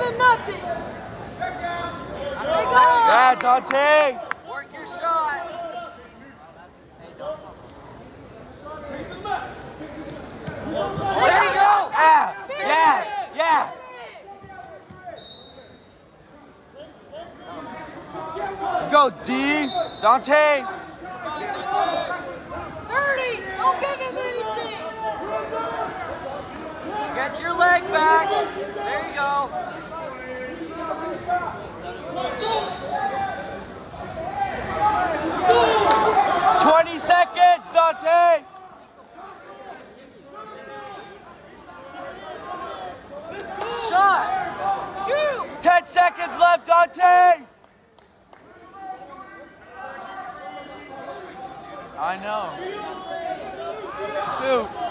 give him nothing. There you go. Yeah, Dante. Work your shot. There you go. Yeah, yeah, yeah. Let's go, D. Dante. Get your leg back. There you go. Twenty seconds, Dante. Shot. Shoot. Ten seconds left, Dante. I know. Two.